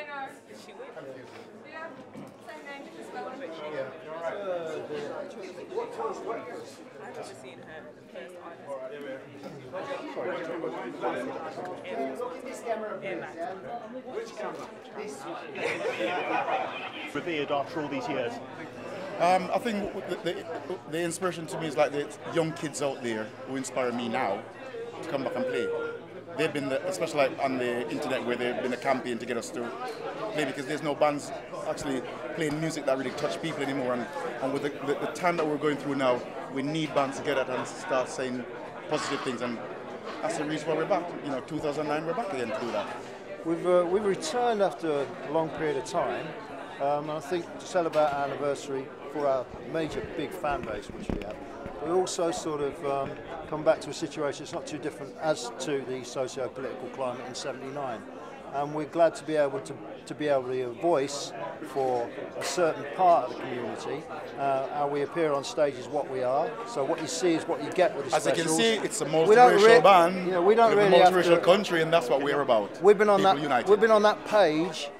I artist. Look this camera, please. Which camera? This. revered after all these years? Um, I think the, the, the inspiration to me is like the young kids out there who inspire me now to come back and play. They've been, the, especially like on the internet where they've been a campaign to get us to play because there's no bands actually playing music that really touch people anymore. And, and with the, the, the time that we're going through now, we need bands to get at and start saying positive things. And that's the reason why we're back. You know, 2009, we're back again do that. We've, uh, we've returned after a long period of time. Um, and I think to celebrate our anniversary for our major big fan base, which we have, we also sort of um, come back to a situation that's not too different as to the socio-political climate in '79. And we're glad to be able to, to be able to be a voice for a certain part of the community. Uh, how we appear on stage is what we are. So what you see is what you get with the As you can see, it's a multiracial band. you know, we don't really a multiracial to- country, and that's what we're about. We've been on People that. united. We've been on that page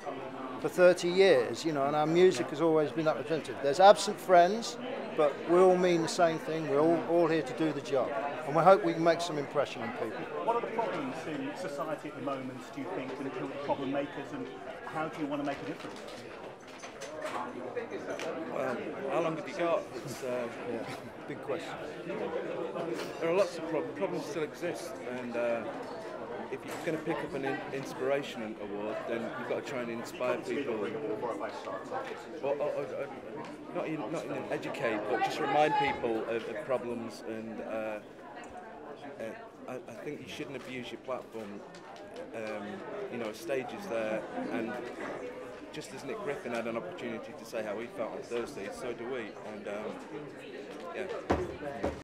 for 30 years, you know, and our music has always been represented. There's absent friends, but we all mean the same thing. We're all, all here to do the job, and we hope we can make some impression on people. What are the problems in society at the moment, do you think, that are the problem makers, and how do you want to make a difference? Um, how long have you got? It's, uh, Big question. there are lots of problems. Problems still exist, and uh, if you're going to pick up an in- inspiration award, then you've got to try and inspire people. Well, not even, not even educate, but just remind people of, of problems. And uh, uh, I, I think you shouldn't abuse your platform. Um, you know, stage is there, and just as Nick Griffin had an opportunity to say how he felt on Thursday, so do we. And um, yeah.